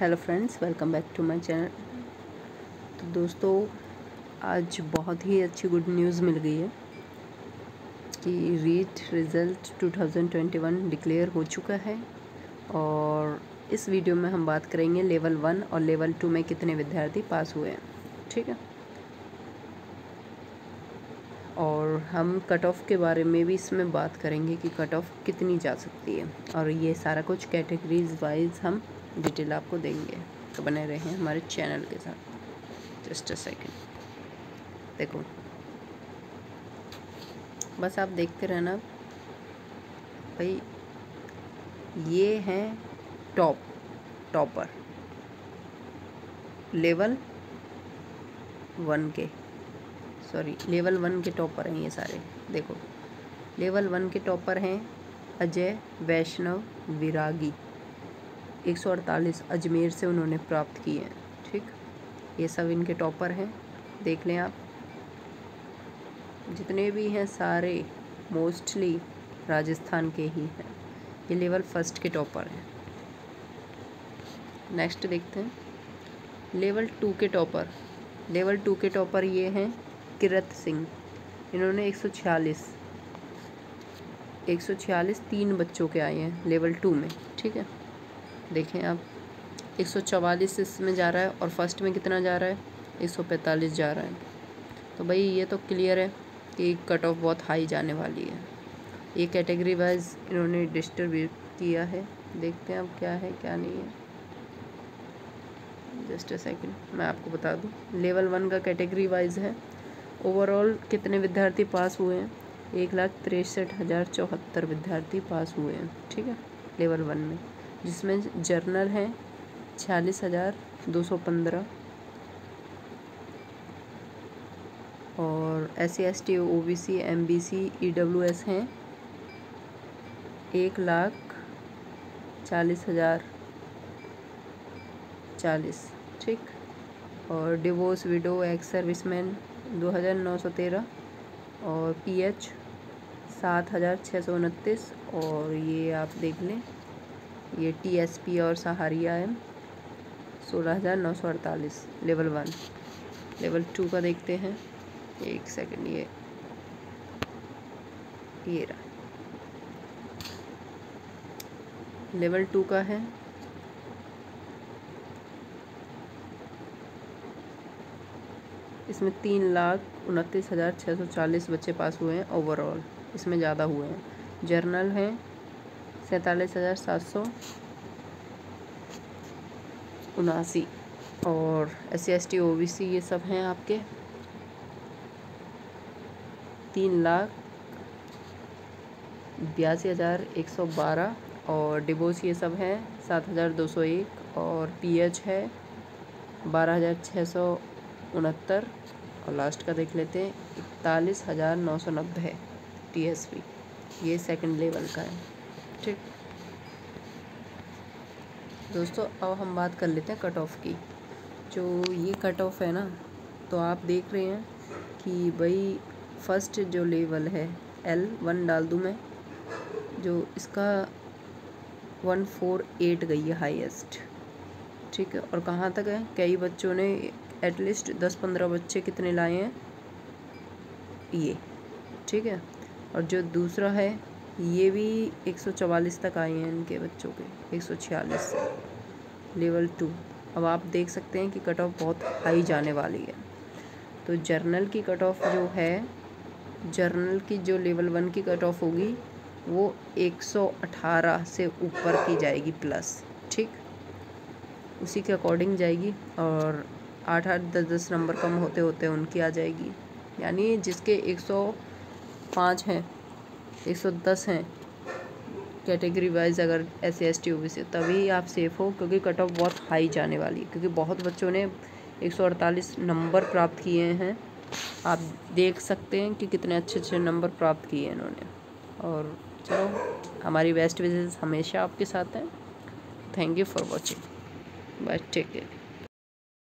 Hello friends welcome back to my channel तो दोस्तों, आज बहुत ही अच्छी गुड न्यूज़ मिल गई है कि रीट रिज़ल्ट 2021 डिक्लेयर हो चुका है और इस वीडियो में हम बात करेंगे लेवल वन और लेवल टू में कितने विद्यार्थी पास हुए हैं, ठीक है? और हम कट ऑफ़ के बारे में भी इसमें बात करेंगे कि कट ऑफ़ कितनी जा सकती है और ये सारा कुछ कैटेगरीज वाइज हम डिटेल आपको देंगे तो बने रहें हमारे चैनल के साथ। जस्ट अ सेकेंड देखो। बस आप देखते रहना। भाई, ये हैं टॉप टॉपर लेवल वन के। सॉरी लेवल वन के टॉपर हैं ये सारे। देखो। लेवल वन के टॉपर हैं अजय, वैष्णव, विरागी। 148 अजमेर से उन्होंने प्राप्त किए हैं। ठीक? ये सब इनके टॉपर हैं। देख लें आप। जितने भी हैं, सारे मोस्टली राजस्थान के ही हैं। ये लेवल फ़र्स्ट के टॉपर हैं। नेक्स्ट देखते हैं। लेवल टू के टॉपर। लेवल टू के टॉपर ये हैं किरत सिंह। इन्होंने एक सौ छियालीस, एक सौ छियालीस तीन बच्चों के आए हैं लेवल टू में। ठीक है? देखें आप, एक सौ चवालीस इसमें जा रहा है और फ़र्स्ट में कितना जा रहा है? एक सौ पैंतालीस जा रहा है। तो भाई ये तो क्लियर है कि कट ऑफ़ बहुत हाई जाने वाली है। ये कैटेगरी वाइज इन्होंने डिस्ट्रीब्यूट किया है। देखते हैं अब क्या है, क्या नहीं है। जस्ट अ सेकंड मैं आपको बता दूँ। लेवल वन का कैटेगरी वाइज है। ओवरऑल कितने विद्यार्थी पास हुए हैं? एक लाख तिरसठ हज़ार चौहत्तर विद्यार्थी पास हुए हैं। ठीक है? लेवल वन में। जिसमें जर्नल हैं छियालीस हज़ार दो सौ पंद्रह। और S C S T O B C M B C E W S हैं। एक लाख चालीस हज़ार चालीस, ठीक। और डिवोर्स, विडो, एक्स सर्विसमैन दो हज़ार नौ सौ तेरह। और पी एच सात हज़ार छः सौ उनतीस। और ये आप देख लें ये टी एस पी और सहारिया एम सोलह हज़ार नौ सौ अड़तालीस लेवल वन लेवल टू का देखते हैं। एक सेकंड ये। ये रहा। लेवल टू का है। इसमें तीन लाख उनतीस हज़ार छः सौ चालीस बच्चे पास हुए हैं ओवरऑल इसमें ज़्यादा हुए हैं। जर्नल हैं। सैंतालीस हज़ार सात सौ उनासी। और S C S T O B C ये सब हैं आपके। तीन लाख बयासी हज़ार एक सौ बारह। और डिबोस ये सब हैं, सात हज़ार दो सौ एक। और पी एच है, बारह हज़ार छः सौ उनहत्तर। और लास्ट का देख लेते हैं, इकतालीस हज़ार नौ सौ नब्बे टी एस पी ये सेकंड लेवल का है ठीक दोस्तों, अब हम बात कर लेते हैं कट ऑफ़ की। जो ये कट ऑफ़ है ना तो आप देख रहे हैं कि भाई फ़र्स्ट जो लेवल है एल वन डाल दूँ मैं, जो इसका वन फोर एट गई है हाईएस्ट ठीक है, और कहाँ तक है? कई बच्चों ने एटलीस्ट दस पंद्रह बच्चे कितने लाए हैं? ये। ठीक है, और जो दूसरा है ये भी एक सौ चवालीस तक आए हैं इनके बच्चों के, एक सौ छियालीस से। लेवल टू अब आप देख सकते हैं कि कट ऑफ़ बहुत हाई जाने वाली है। तो जर्नल की कट ऑफ़ जो है जर्नल की जो लेवल वन की कट ऑफ़ होगी, वो 118 से ऊपर की जाएगी प्लस ठीक? उसी के अकॉर्डिंग जाएगी और आठ आठ, दस दस नंबर कम होते होते उनकी आ जाएगी। यानी जिसके एक सौ पाँच हैं एक सौ दस हैं। कैटेगरी वाइज अगर S C S T O B C, तभी आप सेफ़ हो, क्योंकि कट ऑफ़ बहुत हाई जाने वाली है, क्योंकि बहुत बच्चों ने एक सौ अड़तालीस नंबर प्राप्त किए हैं। आप देख सकते हैं कि कितने अच्छे अच्छे नंबर प्राप्त किए हैं इन्होंने। और चलो, हमारी बेस्ट विजेस हमेशा आपके साथ हैं। Thank you for watching bye take care